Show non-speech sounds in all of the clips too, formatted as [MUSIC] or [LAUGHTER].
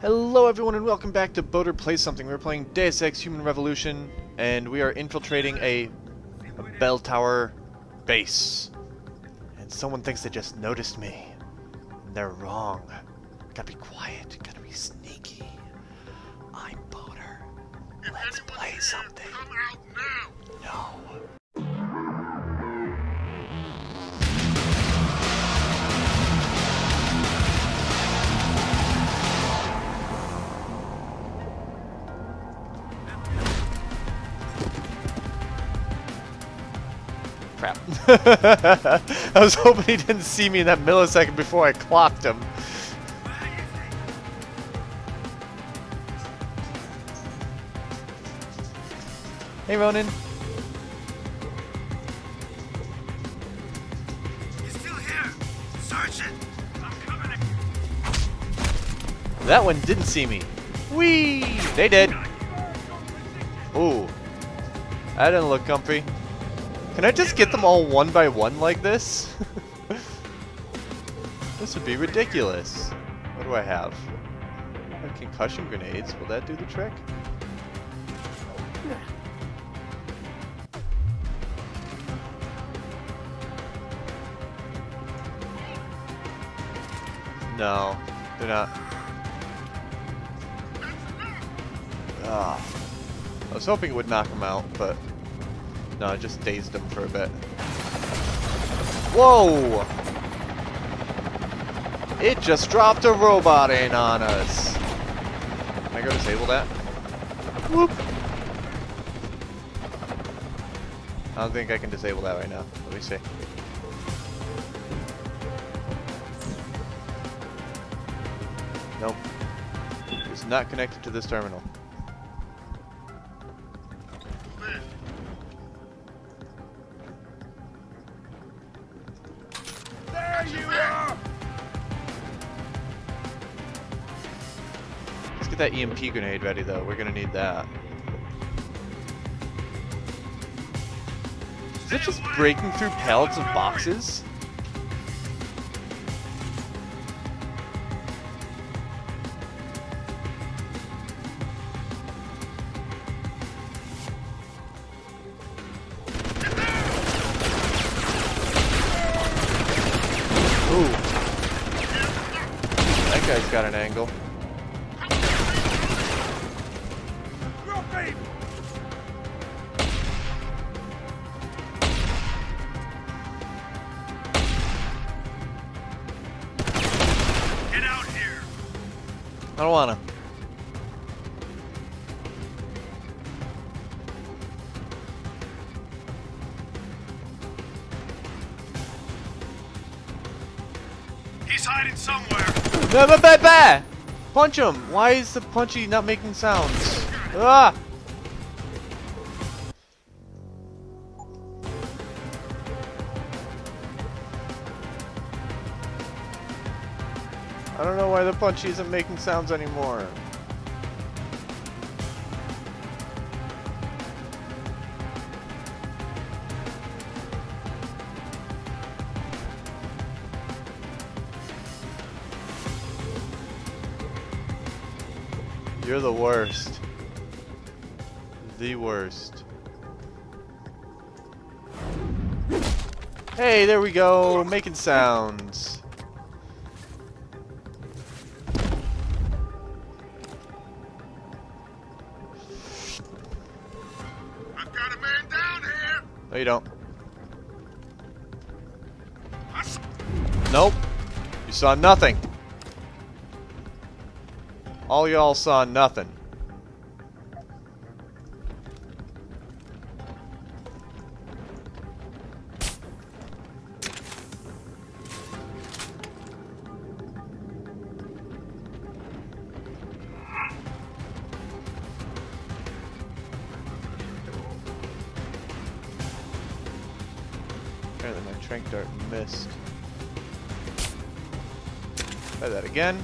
Hello everyone and welcome back to Boter Plays Something. We're playing Deus Ex Human Revolution and we are infiltrating a, a bell tower base. And someone thinks they just noticed me. And they're wrong. Gotta be quiet, gotta be sneaky. I'm Boter. Let's play something. Come out now! No. Crap. [LAUGHS] I was hoping he didn't see me in that millisecond before I clocked him. Hey, Ronan. He's still here! Sergeant! I'm coming! That one didn't see me. Whee! They did. Ooh. That didn't look comfy. Can I just get them all one by one like this? [LAUGHS] this would be ridiculous. What do I have? I have concussion grenades. Will that do the trick? No, they're not. Ah. I was hoping it would knock them out, but no, I just dazed him for a bit. Whoa! It just dropped a robot in on us. Can I go disable that? Whoop! I don't think I can disable that right now. Let me see. Nope. It's not connected to this terminal. Get that EMP grenade ready though. We're gonna need that. Is it just breaking through pallets of boxes? Get out here! I don't wanna. He's hiding somewhere! No, bah, bah, bah! Punch him! Why is the punchy not making sounds? Ah! The punchy isn't making sounds anymore. You're the worst. The worst. Hey, there we go, making sounds. You don't. Nope. You saw nothing. All y'all saw nothing. Trank dart missed. Try that again.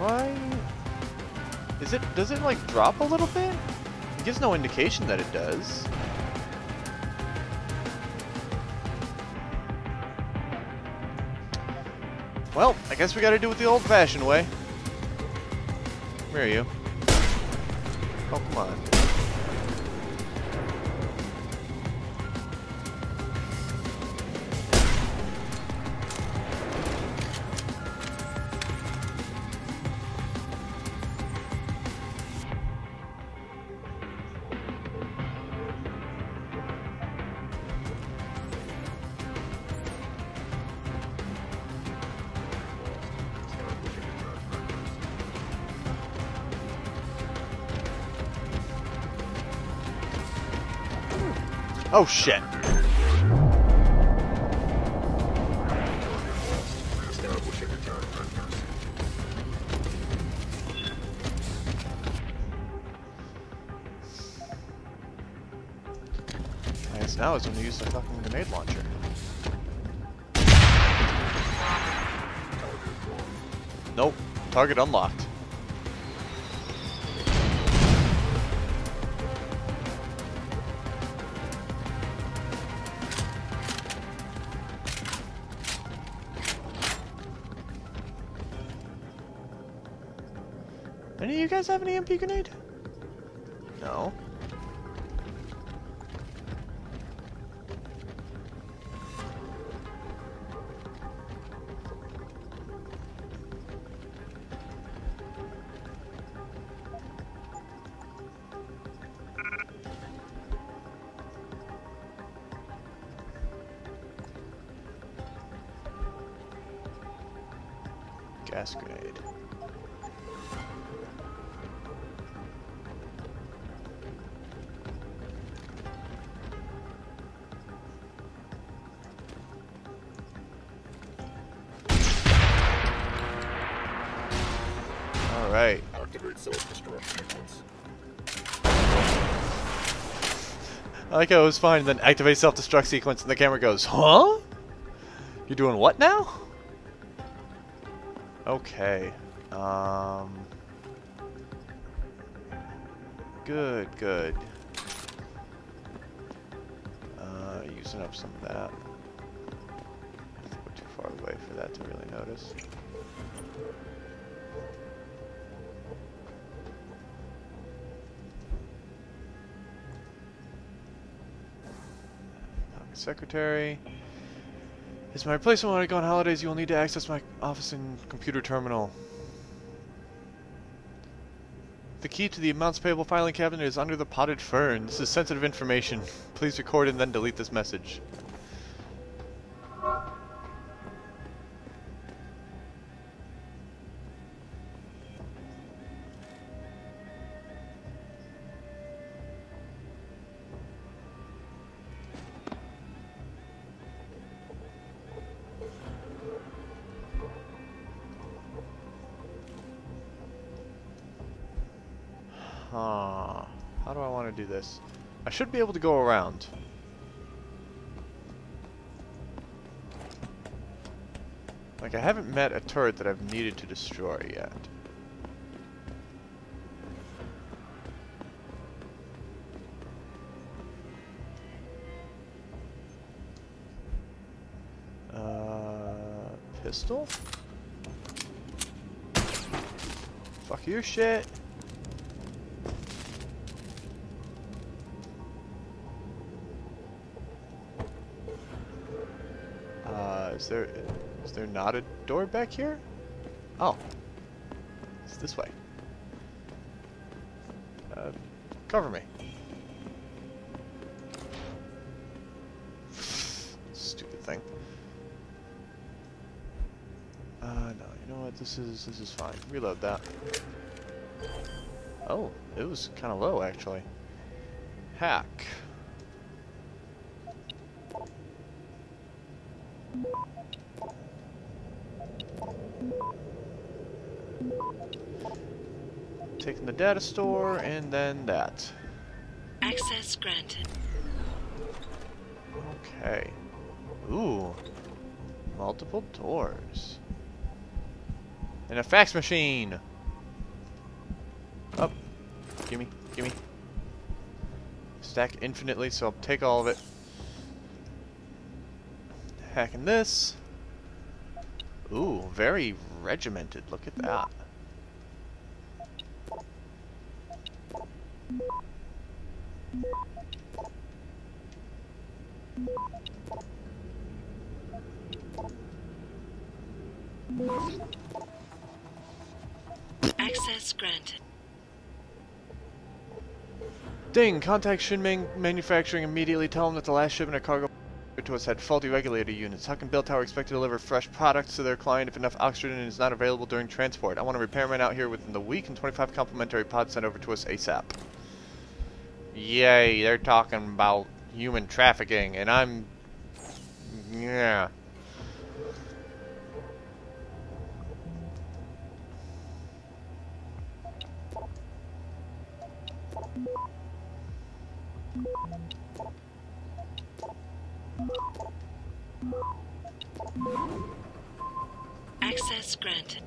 Why? Is it, does it like drop a little bit? It gives no indication that it does. Well, I guess we gotta do it the old-fashioned way. Where are you? Oh, come on. Oh shit. I guess now is when you use the fucking grenade launcher. Nope. Target unlocked. Guys have an EMP grenade? No. Gas grenade. I like how it was fine, then activate self-destruct sequence, and the camera goes, Huh? You're doing what now? Okay. Um. Good, good. Uh, using up some of that. We're too far away for that to really notice. Secretary. Is my replacement when I go on holidays, you will need to access my office and computer terminal. The key to the amounts payable filing cabinet is under the potted fern. This is sensitive information. Please record and then delete this message. Should be able to go around. Like, I haven't met a turret that I've needed to destroy yet. Uh, pistol? Fuck your shit. Is there is there not a door back here? Oh, it's this way. Uh, cover me. Stupid thing. Uh, no, you know what? This is this is fine. Reload that. Oh, it was kind of low actually. Hack. Taking the data store and then that. Access granted. Okay. Ooh. Multiple doors. And a fax machine. Up. Gimme, gimme. stack infinitely, so I'll take all of it. Hacking this. Ooh, very regimented. Look at that. Access granted. Ding! Contact Shinming Manufacturing immediately. Tell them that the last shipment of cargo to us had faulty regulator units. How can Bell Tower expect to deliver fresh products to their client if enough oxygen is not available during transport? I want a repairman out here within the week and 25 complimentary pods sent over to us ASAP. Yay, they're talking about human trafficking, and I'm... Yeah. Access granted.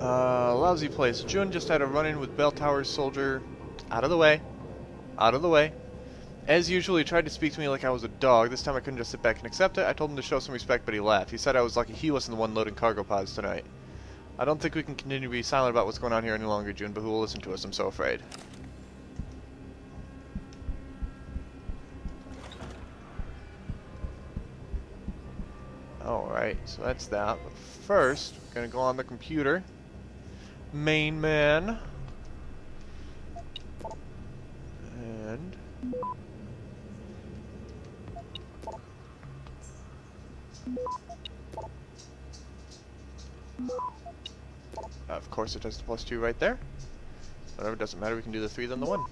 Uh, lousy place. Jun just had a run-in with Bell Tower's soldier. Out of the way. Out of the way. As usual, he tried to speak to me like I was a dog. This time I couldn't just sit back and accept it. I told him to show some respect, but he laughed. He said I was lucky he wasn't the one loading cargo pods tonight. I don't think we can continue to be silent about what's going on here any longer, June, but who will listen to us? I'm so afraid. So that's that. But first, we're going to go on the computer. Main man. And... Of course it does the plus two right there. Whatever, doesn't matter, we can do the three then the one.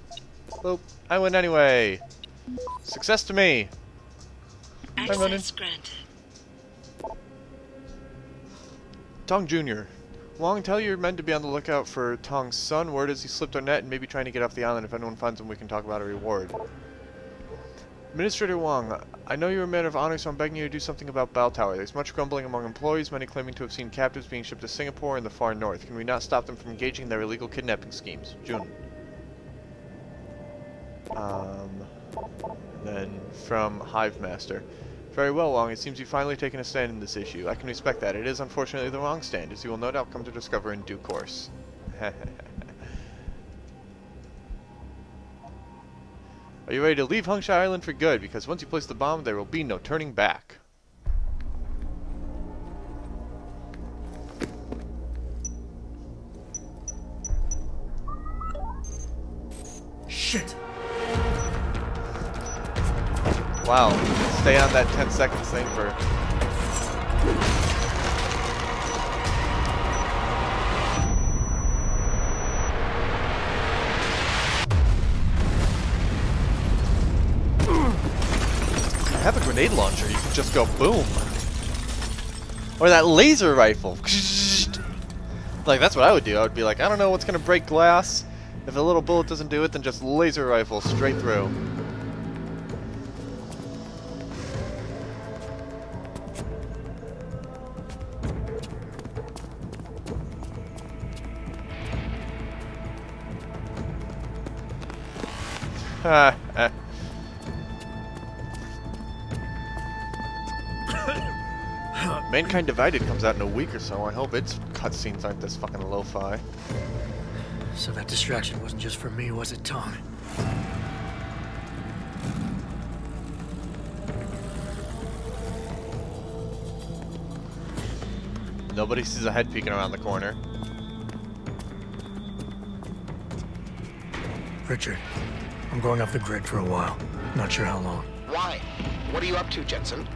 Boop. I win anyway! Success to me! running. Access granted. Tong Jr. Wong, tell your men to be on the lookout for Tong's son. Word is he slipped our net and may be trying to get off the island. If anyone finds him, we can talk about a reward. Administrator Wong, I know you're a man of honor, so I'm begging you to do something about Bell Tower. There's much grumbling among employees, many claiming to have seen captives being shipped to Singapore and the far north. Can we not stop them from engaging in their illegal kidnapping schemes? Jun. Um, then from Hive Master. Very well, Wong. It seems you've finally taken a stand in this issue. I can respect that. It is unfortunately the wrong stand, as you will no doubt come to discover in due course. [LAUGHS] Are you ready to leave Hengsha Island for good? Because once you place the bomb, there will be no turning back. That 10 seconds thing for... Have a grenade launcher, you can just go boom. Or that laser rifle. [LAUGHS] Like, that's what I would do. I would be like, I don't know what's going to break glass. If a little bullet doesn't do it, then just laser rifle straight through. [LAUGHS] Mankind Divided comes out in a week or so. I hope its cutscenes aren't this fucking lo-fi. So that distraction wasn't just for me, was it, Tom? Nobody sees a head peeking around the corner. Richard, I'm going off the grid for a while. Not sure how long. Why? What are you up to, Jensen?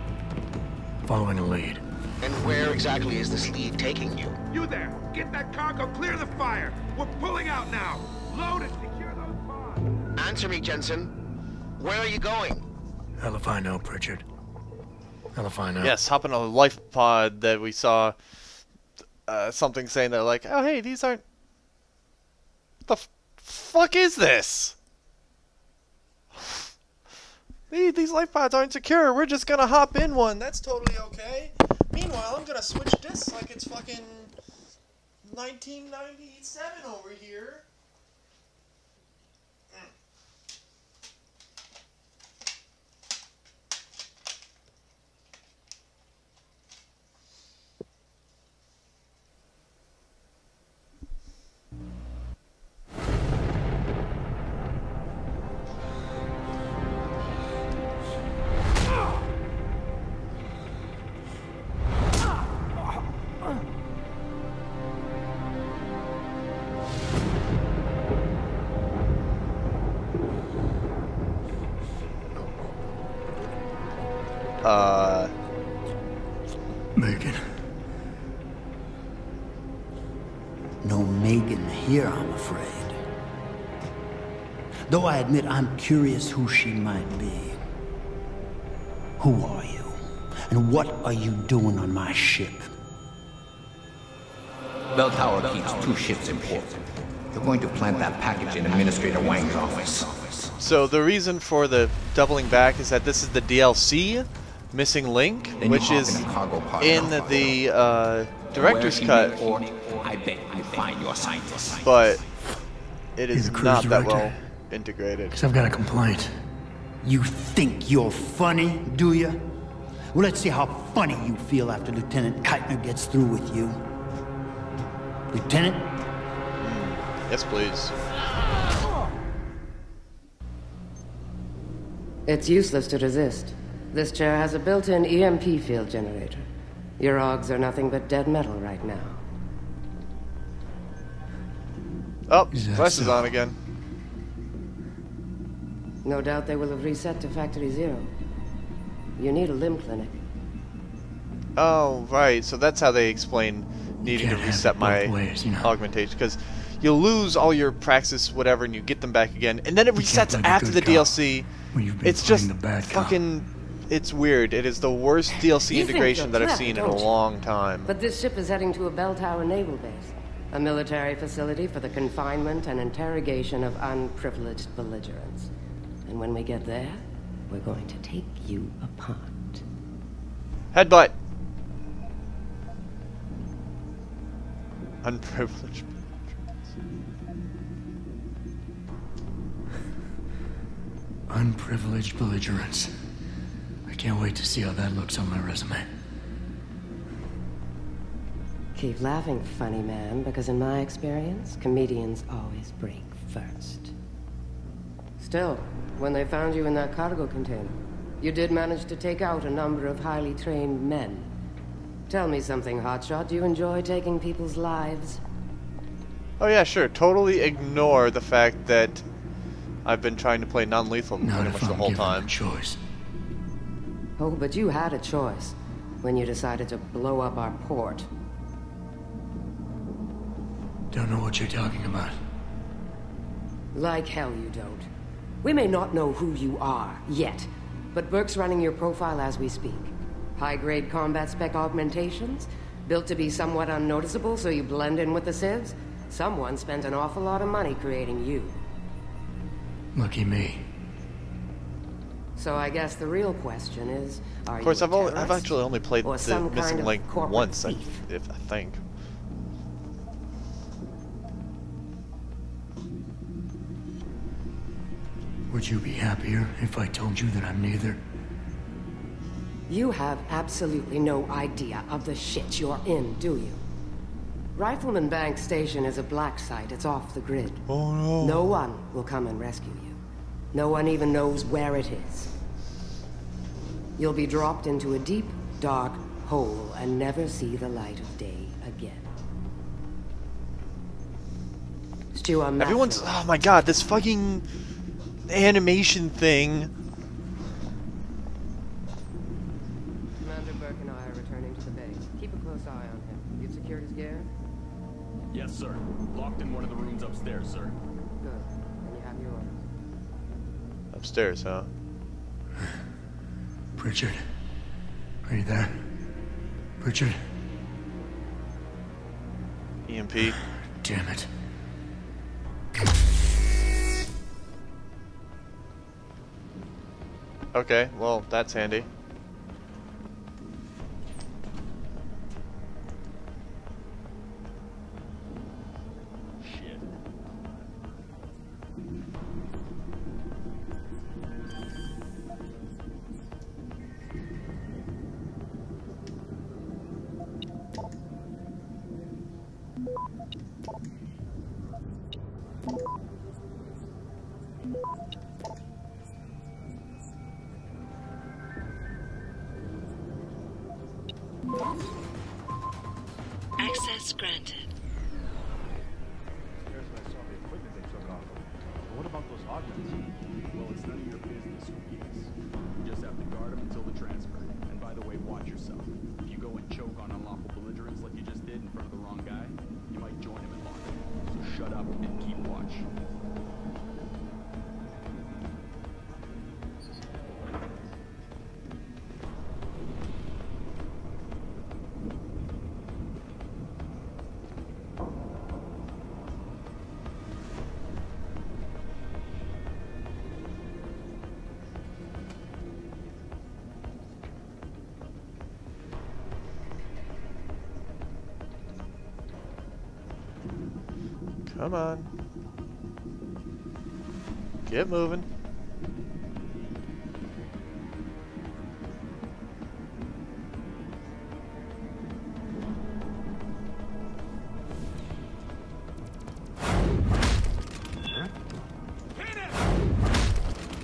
Following a lead. And where exactly is this lead taking you? You there! Get that cargo, clear the fire! We're pulling out now! Load and secure those pods! Answer me, Jensen. Where are you going? Hell if I know, Pritchard. Hell if I know. Yes, hop in a life pod that we saw uh, something saying that like, oh hey, these aren't. What the f- fuck is this? These, these life pods aren't secure. We're just gonna hop in one. That's totally okay. Meanwhile, I'm gonna switch discs like it's fucking 1997 over here. Though I admit I'm curious who she might be. Who are you? And what are you doing on my ship? Bell Tower keeps two ships in port. They're going to plant that package in Administrator Wang's office. so the reason for the doubling back is that this is the DLC, Missing Link, Then which is in cargo pod in the uh, director's cut, may I bet you find your scientists. but it is not that director. well integrated. Because I've got a complaint. You think you're funny, do you? Well, let's see how funny you feel after Lieutenant Keitner gets through with you. Lieutenant, hmm. Yes, please. It's useless to resist. This chair has a built-in EMP field generator. Your augs are nothing but dead metal right now. Oh, Is that is so? on again. No doubt they will have reset to factory zero. You need a limb clinic. Oh, right. So that's how they explain needing to reset my ways, you know. augmentation. Because you'll lose all your praxis, whatever, and you get them back again. And then it You resets play the after the DLC. when you've been It's just the bad fucking. It's weird. It is the worst DLC You integration that I've seen in a you? long time. But this ship is heading to a bell tower naval base, a military facility for the confinement and interrogation of unprivileged belligerents. And when we get there, we're going to take you apart. Headbutt. Unprivileged. [LAUGHS] Unprivileged belligerence. I can't wait to see how that looks on my resume. Keep laughing, funny man, because in my experience, comedians always break first. Still, when they found you in that cargo container, you did manage to take out a number of highly trained men. Tell me something, Hotshot. Do you enjoy taking people's lives? Oh yeah, sure. Totally ignore the fact that I've been trying to play non-lethal Not pretty much the I'm whole given time. a choice. Oh, but you had a choice when you decided to blow up our port. Don't know what you're talking about. Like hell you don't. We may not know who you are yet, but Burke's running your profile as we speak. High-grade combat spec augmentations, built to be somewhat unnoticeable so you blend in with the civs. Someone spent an awful lot of money creating you. Lucky me. So I guess the real question is, are you? Of course, you a I've only, I've actually only played the some kind Missing of Link once, I, if I think. Would you be happier if I told you that I'm neither? You have absolutely no idea of the shit you're in, do you? Rifleman Bank Station is a black site. It's off the grid. Oh no. No one will come and rescue you. No one even knows where it is. You'll be dropped into a deep, dark hole and never see the light of day again. Stu, I'm Everyone's. Oh my god, this fucking animation thing. Commander Burke and I are returning to the base. Keep a close eye on him. You've secured his gear? Yes, sir. Locked in one of the rooms upstairs, sir. Good. Then you have your orders. Upstairs, huh? [SIGHS] Pritchard. Are you there? Pritchard? EMP. [SIGHS] Damn it. Okay, well, that's handy. Come on. Get moving.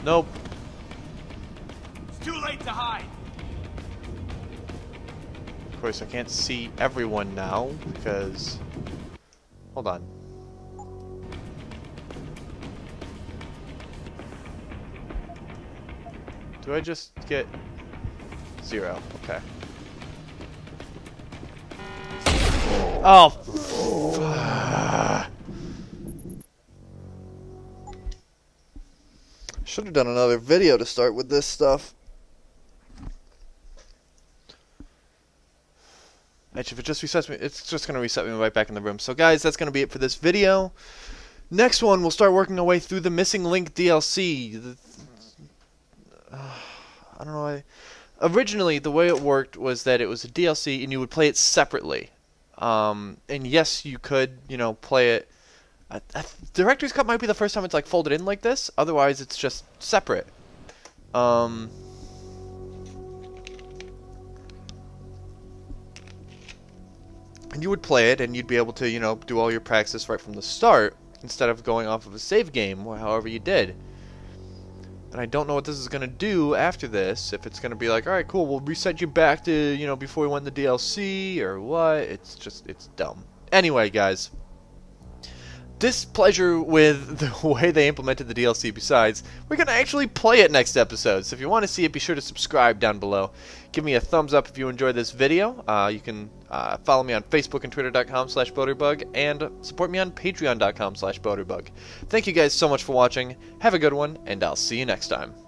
Nope. It's too late to hide. Of course, I can't see everyone now because. Hold on. Do I just get zero? Okay. Oh. Should have done another video to start with this stuff. Actually, if it just resets me, it's just going to reset me right back in the room. So, guys, that's going to be it for this video. Next one, we'll start working our way through the Missing Link DLC. Uh, I don't know. Why. Originally, the way it worked was that it was a DLC, and you would play it separately. Um, and yes, you could, you know, play it. Uh, Director's Cut might be the first time it's like folded in like this. Otherwise, it's just separate. Um. and you would play it and you'd be able to you know do all your praxis right from the start instead of going off of a save game or however you did and I don't know what this is going to do after this if it's going to be like alright cool we'll reset you back to you know before we went the DLC or what? It's just it's dumb. Anyway guys displeasure with [LAUGHS] the way they implemented the DLC besides, we're going to actually play it next episode. So if you want to see it, be sure to subscribe down below. Give me a thumbs up if you enjoyed this video. Uh, you can uh, follow me on Facebook and Twitter.com slash BoterBug and support me on Patreon.com slash BoterBug. Thank you guys so much for watching. Have a good one, and I'll see you next time.